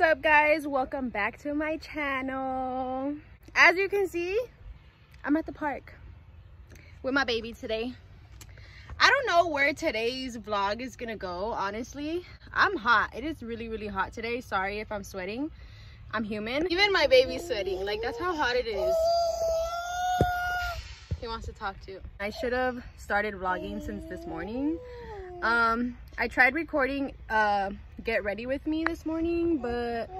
up guys? Welcome back to my channel. As you can see i'm at the park with my baby today. I don't know where today's vlog is gonna go honestly. I'm hot. It is really really hot today. Sorry if i'm sweating. I'm human. Even my baby's sweating. Like that's how hot it is. He wants to talk to. You. i should have started vlogging since this morning um i tried recording uh get ready with me this morning but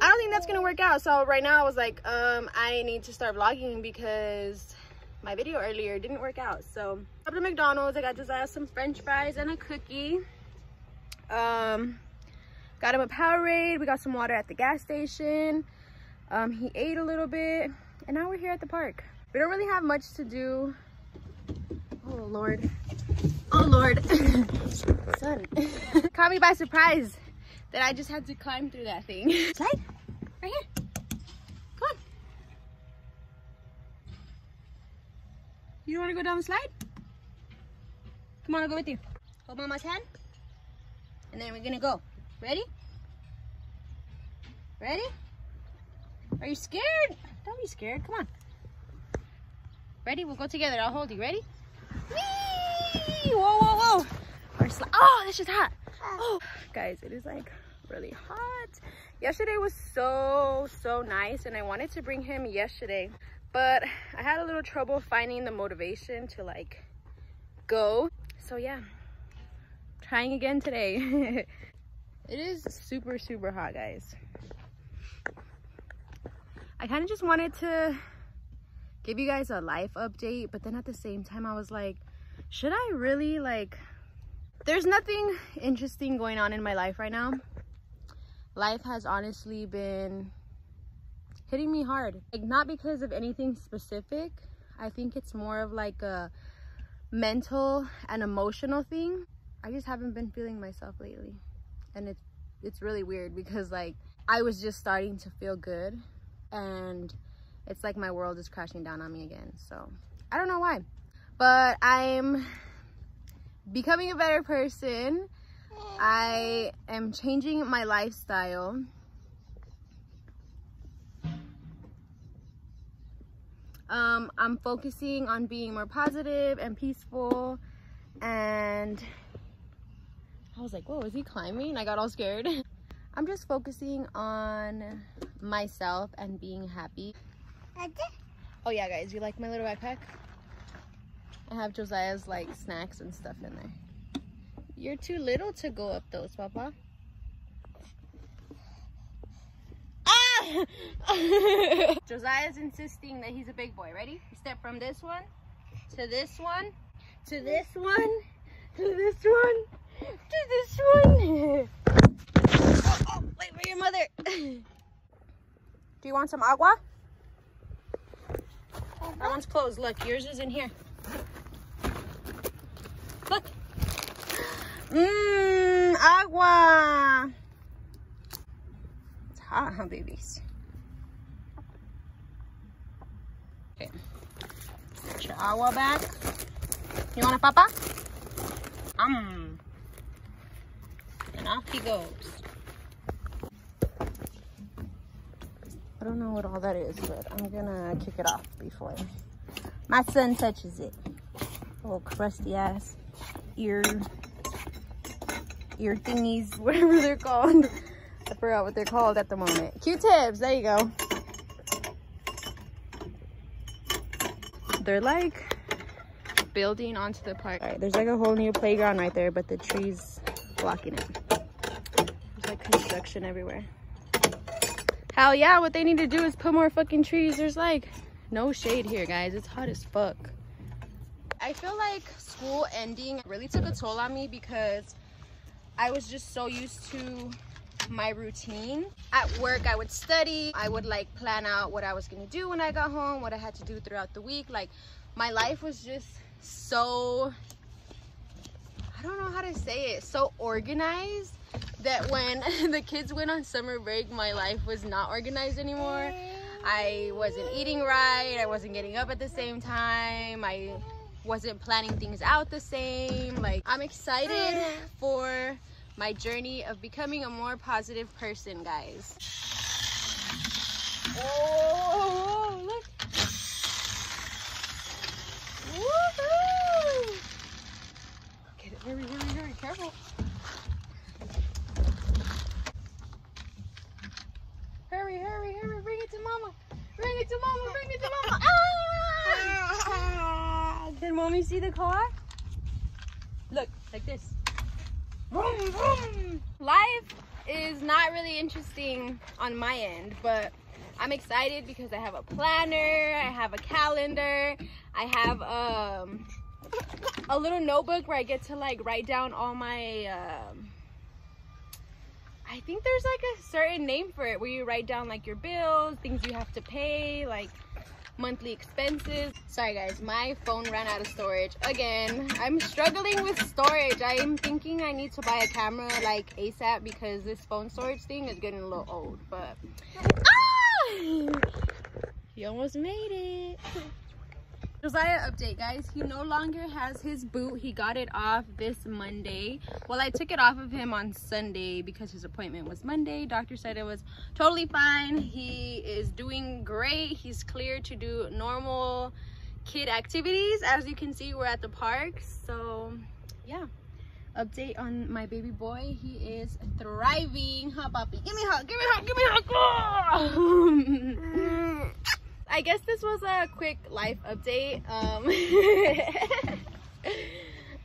i don't think that's gonna work out. So right now i was like um i need to start vlogging because my video earlier didn't work out. So up to mcdonald's i got josiah some french fries and a cookie. Um got him a powerade we got some water at the gas station. Um he ate a little bit and now we're here at the park. We don't really have much to do. Oh lord oh lord. Son. Caught me by surprise that i just had to climb through that thing. Slide. Right here. Come on. You don't want to go down the slide? Come on i'll go with you. Hold mama's hand. And then we're gonna go. Ready? Ready? Are you scared? Don't be scared. Come on. Ready? We'll go together. I'll hold you. Ready? Whee! Whoa, whoa. Oh, this is hot. Oh, guys, it is like really hot. Yesterday was so, so nice and I wanted to bring him yesterday, but I had a little trouble finding the motivation to like go. So yeah, trying again today. it is super, super hot, guys. I kind of just wanted to give you guys a life update but then at the same time i was like should i really like there's nothing interesting going on in my life right now. Life has honestly been hitting me hard. Like not because of anything specific. I think it's more of like a mental and emotional thing. I just haven't been feeling myself lately. And it's it's really weird because like i was just starting to feel good. And it's like my world is crashing down on me again. So i don't know why. But i'm becoming a better person i am changing my lifestyle. Um i'm focusing on being more positive and peaceful and i was like whoa is he climbing? I got all scared. I'm just focusing on myself and being happy. Oh yeah, guys, you like my little backpack? I have Josiah's like snacks and stuff in there. You're too little to go up those, Papa. Ah! Josiah's insisting that he's a big boy. Ready? Step from this one to this one to this one to this one to this one. oh, oh, wait for your mother. Do you want some agua? That one's closed. Look, yours is in here. Mmm, agua. It's hot, huh, babies? Okay. Get your agua back. You want a papa? Um. And off he goes. I don't know what all that is, but I'm gonna kick it off before my son touches it. Little crusty ass ear, ear thingies, whatever they're called. I forgot what they're called at the moment. Q-tips, there you go. They're like building onto the park. All right, there's like a whole new playground right there, but the trees blocking it. There's like construction everywhere. Hell yeah, what they need to do is put more fucking trees. There's like no shade here, guys. It's hot as fuck. I feel like school ending really took a toll on me because I was just so used to my routine. At work, I would study. I would like plan out what I was gonna do when I got home, what I had to do throughout the week. Like my life was just so, I don't know how to say it, so organized that when the kids went on summer break, my life was not organized anymore. I wasn't eating right. I wasn't getting up at the same time. I wasn't planning things out the same. Like, I'm excited for my journey of becoming a more positive person, guys. Oh, look. Woohoo! Get it, hurry, hurry, hurry, careful. Hurry, hurry, hurry, bring it to mama. Bring it to mama, bring it to mama. Ah! Can mommy see the car? Look, like this. Vroom, vroom. Life is not really interesting on my end, but I'm excited because I have a planner, I have a calendar, I have um, a little notebook where I get to like write down all my, um, I think there's like a certain name for it where you write down like your bills, things you have to pay, like monthly expenses. Sorry guys, my phone ran out of storage again. I'm struggling with storage. I'm thinking I need to buy a camera like ASAP because this phone storage thing is getting a little old, but ah! he almost made it. Josiah update guys. He no longer has his boot. He got it off this Monday. Well I took it off of him on Sunday because his appointment was Monday. Doctor said it was totally fine. He is doing great. He's clear to do normal kid activities. As you can see we're at the park. So yeah. Update on my baby boy. He is thriving. Huh puppy give me a hug. Give me a hug. Give me a hug mm. I guess this was a quick life update. Um,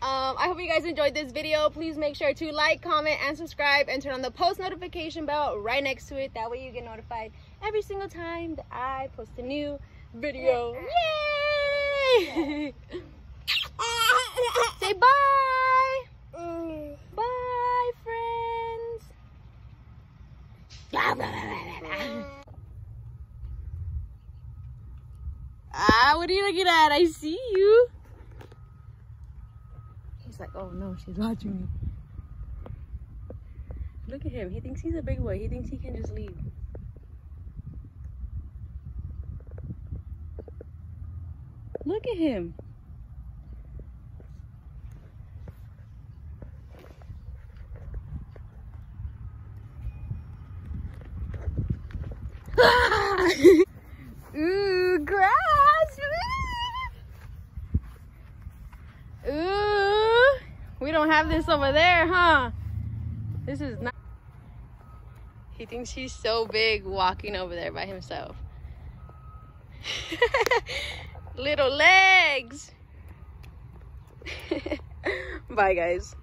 um, I hope you guys enjoyed this video. Please make sure to like, comment, and subscribe, and turn on the post notification bell right next to it. That way you get notified every single time that I post a new video. Yay! Say bye! Bye, friends! Ah, what are you looking at? I see you. He's like, oh no, she's watching me. Look at him. He thinks he's a big boy. He thinks he can just leave. Look at him. Ooh, grass. Ooh, we don't have this over there, huh? This is not. He thinks he's so big walking over there by himself. Little legs. Bye, guys.